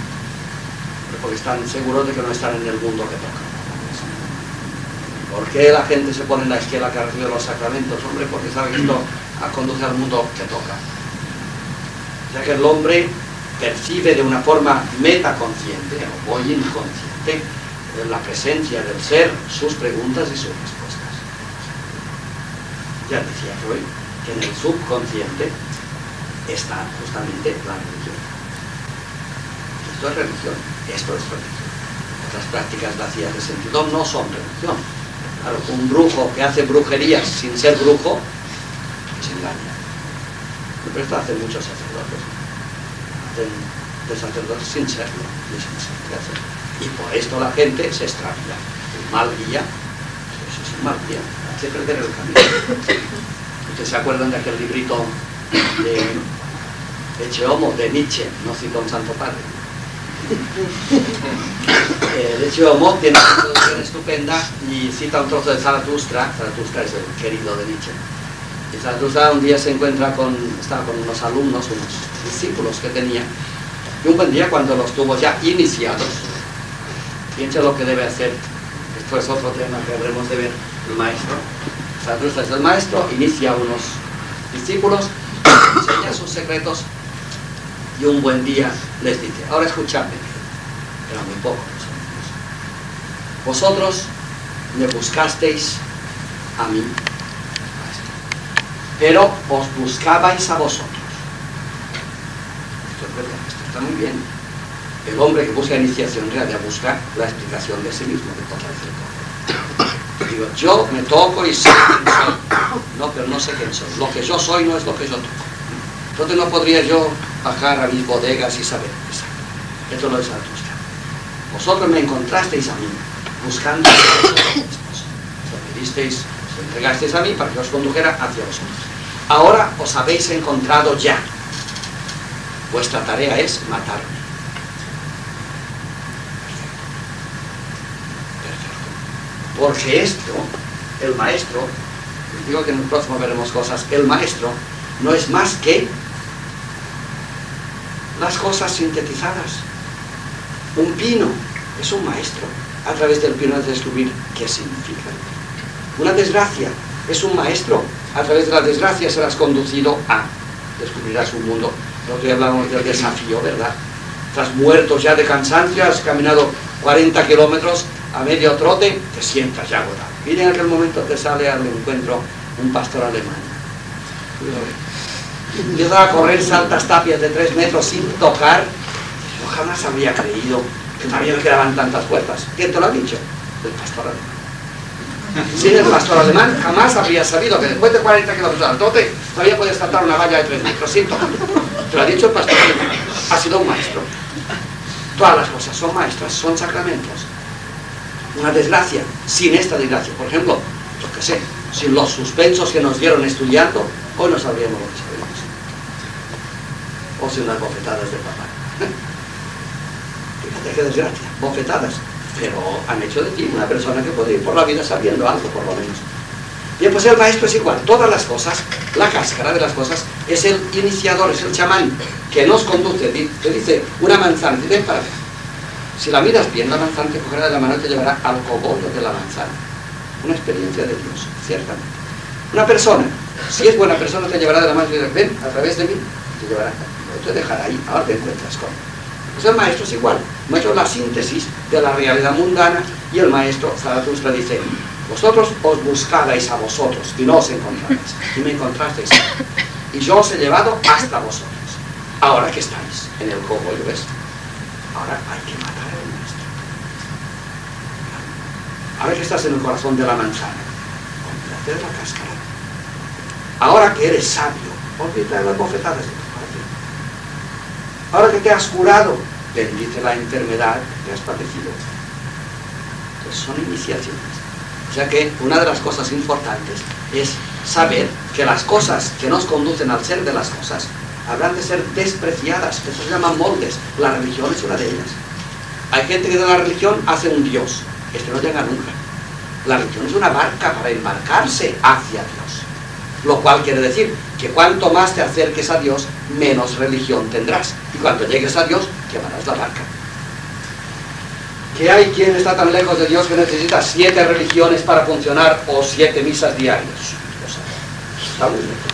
Porque están seguros de que no están en el mundo que toca. ¿Por qué la gente se pone en la izquierda que ha los sacramentos? Hombre, porque sabe que esto conduce al mundo que toca ya que el hombre percibe de una forma metaconsciente o inconsciente la presencia del ser, sus preguntas y sus respuestas. Ya decía Freud que en el subconsciente está justamente la religión. Esto es religión, esto es religión. Otras prácticas vacías de sentido no son religión. Claro, un brujo que hace brujerías sin ser brujo, se engaña. Pero esto hacen muchos sacerdotes. Hacen de sacerdotes sin serlo. Y por esto la gente se extravía. El mal guía, eso es el mal guía, hace perder el camino. ¿Ustedes se acuerdan de aquel librito de Echeomo, de Nietzsche? No cito un santo padre. Eh, Echeomo tiene una traducción estupenda y cita un trozo de Zaratustra. Zaratustra es el querido de Nietzsche y Zaratustra un día se encuentra con, estaba con unos alumnos, unos discípulos que tenía, y un buen día cuando los tuvo ya iniciados, piensa lo que debe hacer. Esto es otro tema que habremos de ver, el maestro. Zaratustra es el maestro, inicia unos discípulos, enseña sus secretos, y un buen día les dice, ahora escuchadme, era muy poco. Vosotros me buscasteis a mí pero os buscabais a vosotros. Esto es verdad, esto está muy bien. El hombre que busca iniciación en realidad busca la explicación de sí mismo, de el Digo, yo me toco y sé quién soy. No, pero no sé quién soy. Lo que yo soy no es lo que yo toco. Entonces no podría yo bajar a mis bodegas y saber. Esto no es Zaratustra. Vosotros me encontrasteis a mí, buscando a. Lo pedisteis, os entregasteis a mí para que os condujera hacia vosotros. Ahora os habéis encontrado ya. Vuestra tarea es matarme. Perfecto. Porque esto, el maestro, digo que en el próximo veremos cosas, el maestro no es más que las cosas sintetizadas. Un pino es un maestro. A través del pino es descubrir qué significa. Una desgracia es un maestro a través de las desgracias serás conducido a, descubrirás un mundo. Nosotros ya hablamos del desafío, ¿verdad? Estás muerto ya de cansancio, has caminado 40 kilómetros a medio trote, te sientas ya agotado. Y en aquel momento te sale al encuentro un pastor alemán. Empiezan a correr saltas tapias de tres metros sin tocar. Yo jamás habría creído que todavía me quedaban tantas puertas. ¿Quién te lo ha dicho? El pastor alemán. Sin el pastor alemán jamás habría sabido que después de 40 kilómetros al tote todavía podía saltar una valla de tres metros sin tocar. Te lo ha dicho el pastor alemán. Ha sido un maestro. Todas las cosas son maestras, son sacramentos. Una desgracia, sin esta desgracia, por ejemplo, yo qué sé, sin los suspensos que nos dieron estudiando, hoy no sabríamos lo que sabemos. O sin las bofetadas de papá. Fíjate qué desgracia, bofetadas. Pero han hecho de ti una persona que puede ir por la vida sabiendo algo, por lo menos. Bien, pues el maestro es igual. Todas las cosas, la cáscara de las cosas, es el iniciador, es el chamán que nos conduce. Te dice una manzana, ven para acá. Si la miras bien, la manzana te cogerá de la mano y te llevará al cogollo de la manzana. Una experiencia de Dios, ciertamente. Una persona, si es buena persona, te llevará de la mano y te dirá, ven, a través de mí, te llevará. No te dejará ahí, ahora te encuentras con pues el maestro es igual. El maestro es la síntesis de la realidad mundana y el maestro Zaratustra dice, vosotros os buscabais a vosotros y no os encontrabais. Y me encontrasteis. Y yo os he llevado hasta vosotros. Ahora que estáis en el cogollo, ¿ves? Ahora hay que matar al maestro. Ahora que estás en el corazón de la manzana, olvídate de la cáscara. Ahora que eres sabio, olvídate de las bofetadas de. Ahora que te has curado, bendice la enfermedad que has padecido. Son iniciaciones. O sea que una de las cosas importantes es saber que las cosas que nos conducen al ser de las cosas habrán de ser despreciadas. Eso se llaman moldes. La religión es una de ellas. Hay gente que de la religión hace un Dios. Este no llega nunca. La religión es una barca para embarcarse hacia Dios. Lo cual quiere decir que cuanto más te acerques a Dios, menos religión tendrás. Y cuando llegues a Dios, quemarás la barca. Que hay quien está tan lejos de Dios que necesita siete religiones para funcionar o siete misas diarias. Está muy lejos.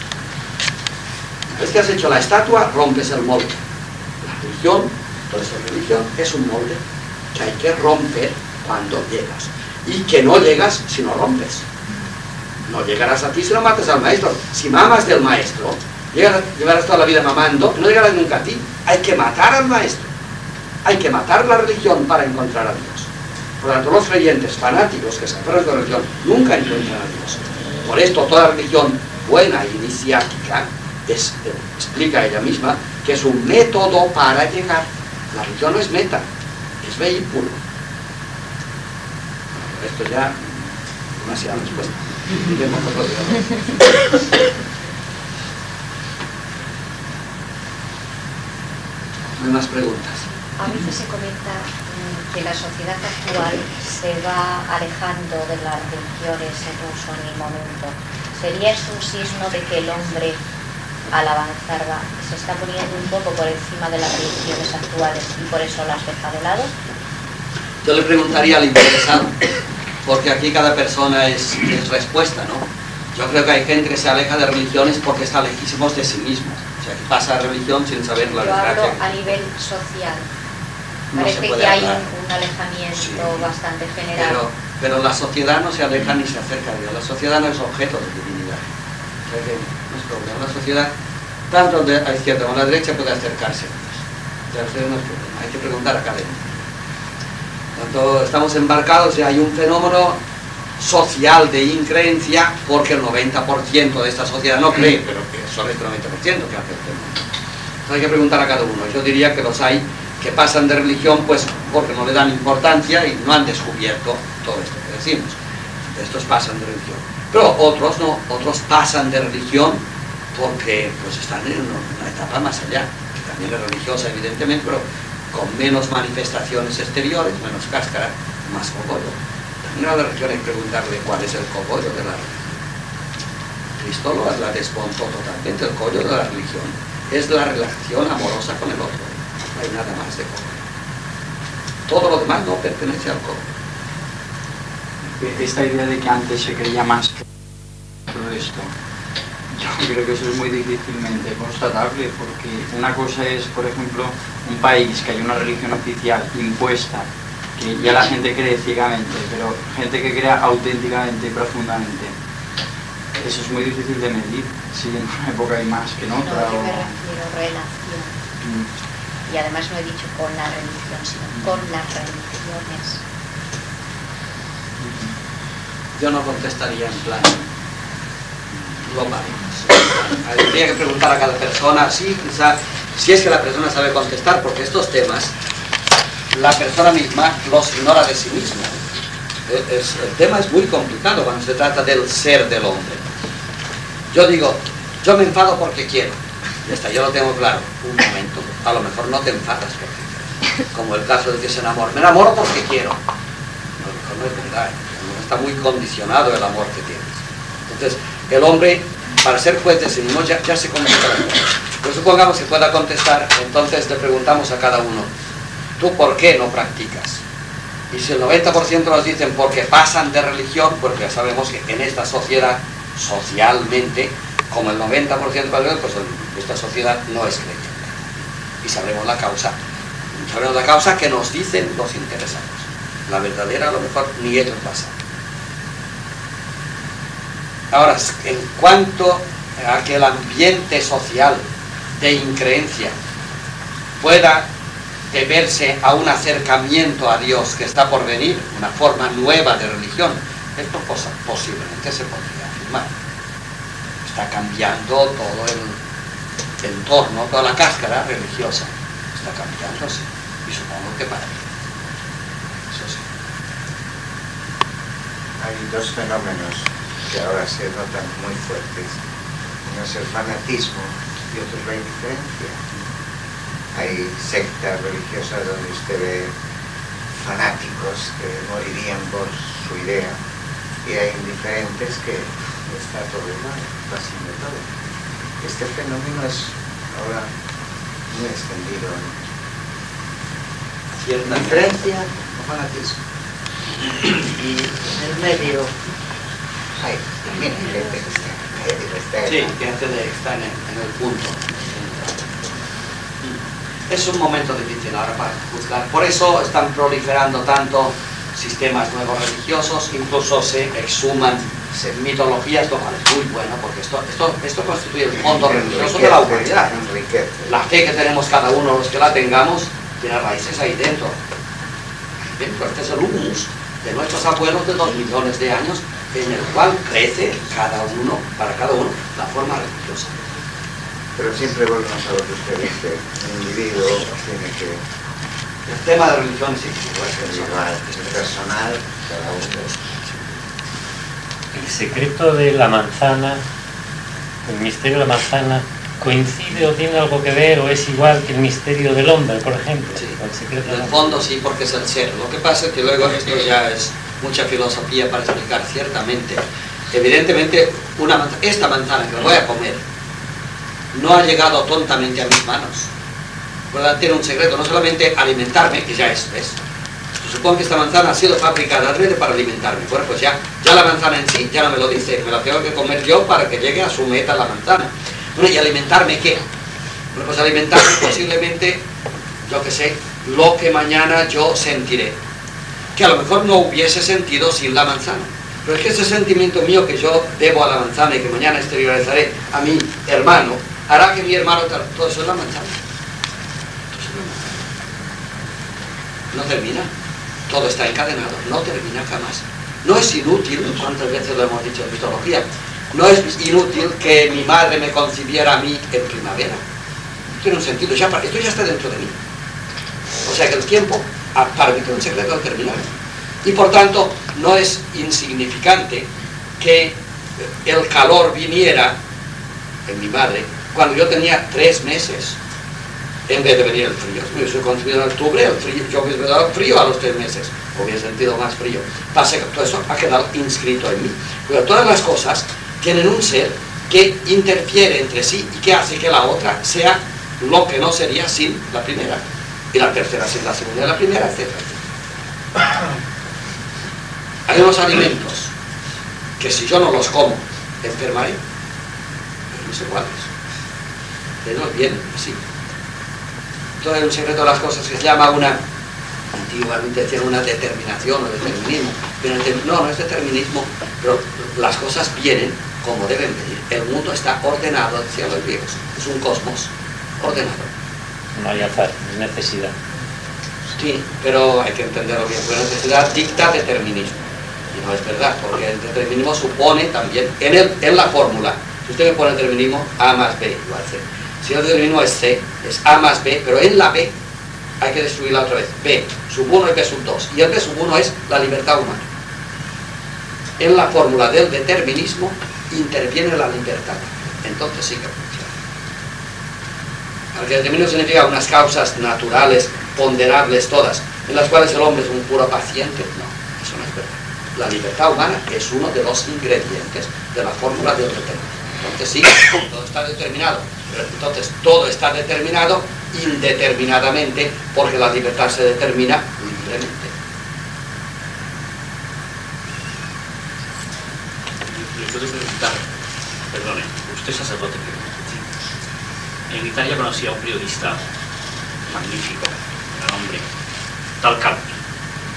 Es que has hecho la estatua, rompes el molde. La religión, toda esa religión, es un molde que hay que romper cuando llegas. Y que no llegas si no rompes. No llegarás a ti si no matas al maestro. Si mamas del maestro, llegarás, toda la vida mamando, no llegarás nunca a ti. Hay que matar al maestro. Hay que matar la religión para encontrar a Dios. Por lo tanto, los creyentes fanáticos que se aferran de la religión nunca encuentran a Dios. Por esto, toda religión buena e iniciática es, explica ella misma que es un método para llegar. La religión no es meta, es vehículo. Esto ya demasiada respuesta. Vemos otro día. Hay más preguntas. A veces se comenta mm, que la sociedad actual se va alejando de las religiones en uso en el momento. ¿Sería eso un sismo de que el hombre al avanzar va, se está poniendo un poco por encima de las religiones actuales y por eso las deja de lado? Yo le preguntaría al interesado, porque aquí cada persona es, es respuesta, ¿no? Yo creo que hay gente que se aleja de religiones porque está lejísimos de sí mismos. O sea, que pasa a religión sin saber la Yo hablo a nivel social. No Parece que hay hablar. un, un alejamiento Sí. bastante general. Pero, pero la sociedad no se aleja ni se acerca a Dios. La sociedad no es objeto de divinidad. O sea que no es problema. La sociedad, tanto de la izquierda como a la derecha, puede acercarse a Dios. Entonces no es problema. Hay que preguntar a cada uno. Tanto estamos embarcados y hay un fenómeno social de increencia porque el 90% de esta sociedad no cree, pero que solo el 90% que hace el. Entonces hay que preguntar a cada uno. Yo diría que los hay que pasan de religión pues porque no le dan importancia y no han descubierto todo esto que decimos. Estos pasan de religión. Pero otros no, otros pasan de religión porque pues están en una etapa más allá, que también es religiosa evidentemente, pero con menos manifestaciones exteriores, menos cáscara, más cogollo. También a la religión hay que preguntarle cuál es el cogollo de la religión. Cristo lo, la desmontó totalmente, el cogollo de la religión es la relación amorosa con el otro. No hay nada más de cogollo. Todo lo demás no pertenece al cogollo. esta idea de que antes se creía más todo esto, yo creo que eso es muy difícilmente constatable, porque una cosa es, por ejemplo, un país que hay una religión oficial impuesta, que ya la gente cree ciegamente, pero gente que crea auténticamente y profundamente. eso es muy difícil de medir, si en una época hay más que en No, otra. yo me refiero a relación. Mm. Y además no he dicho con la religión, sino con las religiones. Yo no contestaría en plan global. Habría que preguntar a cada persona, sí, quizá, si es que la persona sabe contestar, porque estos temas la persona misma los ignora de sí misma. El tema es muy complicado cuando se trata del ser del hombre. Yo digo, yo me enfado porque quiero. Ya está, yo lo tengo claro. Un momento, a lo mejor no te enfadas porque. Como el caso de que se enamora. Me enamoro porque quiero. No, no es verdad. Está muy condicionado el amor que tienes. Entonces, el hombre, para ser juez de sí mismo, ya, ya se cosas. Pues supongamos que pueda contestar, entonces le preguntamos a cada uno, ¿tú por qué no practicas? Y si el 90% nos dicen porque pasan de religión, pues ya sabemos que en esta sociedad, socialmente, como el 90% de la religión, pues esta sociedad no es creyente. Y sabremos la causa. Sabremos la causa que nos dicen los interesados. La verdadera a lo mejor ni ellos la saben. Ahora, en cuanto a que el ambiente social de increencia pueda deberse a un acercamiento a Dios que está por venir, una forma nueva de religión, esto posiblemente se podría afirmar. Está cambiando todo el entorno, toda la cáscara religiosa. Está cambiándose. Y supongo que para bien. Eso sí. Hay dos fenómenos que ahora se notan muy fuertes. Uno es el fanatismo y otro es la indiferencia. Hay sectas religiosas donde usted ve fanáticos que morirían por su idea y hay indiferentes que está todo igual, pasando todo. Este fenómeno es ahora muy extendido. Cierta Indiferencia o fanatismo. Y en el medio Sí, que antes de estar en el, en el punto. Es un momento difícil ahora para juzgar. Por eso están proliferando tanto sistemas nuevos religiosos, incluso se exhuman se- mitologías, lo cual es muy bueno, porque esto, esto, esto constituye el fondo religioso de la humanidad. La fe que tenemos cada uno, los que la tengamos, tiene raíces ahí dentro. Ahí dentro, este es el humus de nuestros abuelos de dos millones de años, en el cual crece cada uno, para cada uno, la forma religiosa. Pero siempre volvemos a lo que usted dice. El individuo tiene que El tema de religión es individual, es personal. es personal, cada uno. El secreto de la manzana, el misterio de la manzana, ¿coincide o tiene algo que ver o es igual que el misterio del hombre, por ejemplo? Sí. El secreto En la el fondo sí, porque es el ser. Lo que pasa es que luego esto ya es mucha filosofía para explicar ciertamente. Evidentemente, esta manzana que voy a comer no ha llegado tontamente a mis manos. Puede tiene un secreto, no solamente alimentarme, que ya es, ¿ves? Supongo que esta manzana ha sido fabricada para alimentarme. Bueno, pues ya, ya la manzana en sí ya no me lo dice, me la tengo que comer yo para que llegue a su meta la manzana. Bueno, ¿y alimentarme qué? Bueno, pues alimentarme posiblemente, yo que sé, lo que mañana yo sentiré. Que a lo mejor no hubiese sentido sin la manzana. Pero es que ese sentimiento mío que yo debo a la manzana y que mañana exteriorizaré a mi hermano, hará que mi hermano... Todo eso es la manzana. No termina. Todo está encadenado. No termina jamás. No es inútil, cuántas veces lo hemos dicho en mitología, no es inútil que mi madre me concibiera a mí en primavera. Tiene un sentido, ya, esto ya está dentro de mí. O sea que el tiempo, a- para un secreto al terminar. Y por tanto, no es insignificante que el calor viniera en mi madre cuando yo tenía tres meses, en vez de venir el frío. Soy concebido en octubre, el frío, yo hubiese dado frío a los tres meses, hubiera sentido más frío. Que todo eso ha quedado inscrito en mí. Pero todas las cosas tienen un ser que interfiere entre sí y que hace que la otra sea lo que no sería sin la primera. La tercera sin la segunda la primera, etc. Hay unos alimentos que si yo no los como, enfermaré. Pero no sé cuáles. De no vienen así. Todo es un secreto de las cosas que se llama una, antiguamente decían una determinación o determinismo. No, no es determinismo, pero las cosas vienen como deben venir. El mundo está ordenado, decían los griegos, es un cosmos ordenado. No hay azar, es necesidad. Sí, pero hay que entenderlo bien, porque la necesidad dicta determinismo. Y no es verdad, porque el determinismo supone también, en, el, en la fórmula, si usted me pone determinismo, A más B igual C. Si el determinismo es C, es A más B, pero en la B hay que destruirla otra vez. B sub 1 y B sub 2. Y el B sub 1 es la libertad humana. En la fórmula del determinismo interviene la libertad. Entonces sí que determinismo significa unas causas naturales, ponderables todas, en las cuales el hombre es un puro paciente. No, eso no es verdad. La libertad humana es uno de los ingredientes de la fórmula del determinismo. Entonces sí, todo está determinado. Entonces todo está determinado indeterminadamente porque la libertad se determina libremente. Preguntar, perdone, usted es sacerdote, en Italia conocí a un periodista magnífico, un hombre, tal Calvi,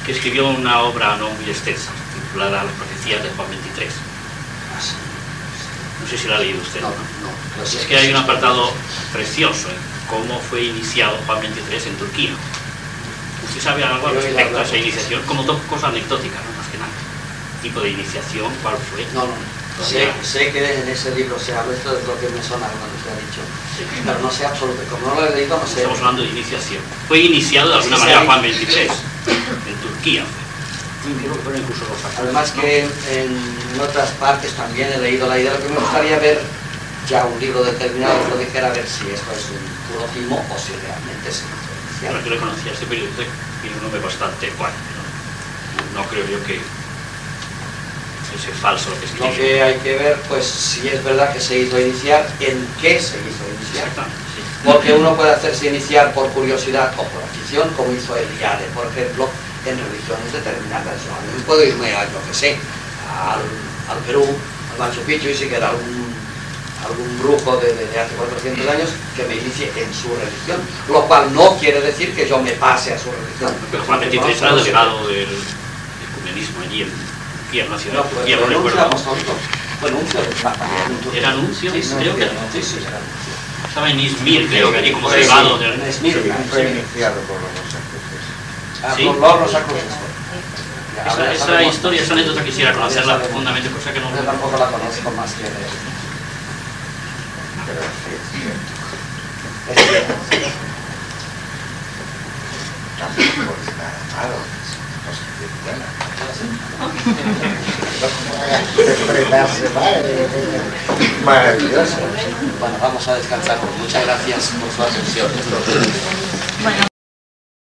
que escribió una obra no muy extensa, titulada Las profecías de Juan 23. No sé si la ha leído usted. No, no, no. Es que hay un apartado precioso en cómo fue iniciado Juan 23 en Turquía. ¿Usted sabe algo al respecto a esa iniciación? Como to- cosa anecdótica, ¿no? Más que nada. Tipo de iniciación, ¿cuál fue? No, no. Sé, sé que en ese libro se habla, esto es lo que me suena cuando se ha dicho, pero no sé absolutamente, como no lo he leído, no sé. Estamos hablando de iniciación. Fue iniciado de alguna Sí, manera sí. Juan 23 en Turquía. Además que en otras partes también he leído la idea, lo que me gustaría ver ya un libro determinado que lo dijera a ver si esto es un puro timo o si realmente se hizo Bueno, yo le conocía a este periodista y un nombre bastante bueno. No, no creo yo que ese falso lo que Lo que hay que ver, pues si es verdad que se hizo iniciar, en qué se hizo iniciar. Sí. Porque uno puede hacerse iniciar por curiosidad o por afición, como hizo Eliade, por ejemplo, en religiones determinadas. Yo a mí puedo irme a, yo que sé, al, al Perú, al Machu Picchu y si queda algún, algún brujo de, de- hace 400 años que me inicie en su religión. Lo cual no quiere decir que yo me pase a su religión. Pero Juan 23 era delegado del ecumenismo allí en Turquía, en una ciudad No, de pues Turquía, no renuncio recuerdo. apostólico. Bueno, nuncio del Papa. en Turquía. ¿Era nuncio? Sí, sí, Creo que era sí, nuncio. sí, era nuncio. Estaba en Izmir, creo que allí como sí, delegado del... en Esmirna, Fue sí. iniciado por los rosacruces. Ah, Sí. por los. Ya, Esa, historia, esa anécdota quisiera conocerla profundamente, cosa que no... Yo tampoco la conozco más que de Pero sí, es cierto. es cierto. Tampoco es nada malo. Maravilloso. Bueno, vamos a descansar. Muchas gracias por su atención.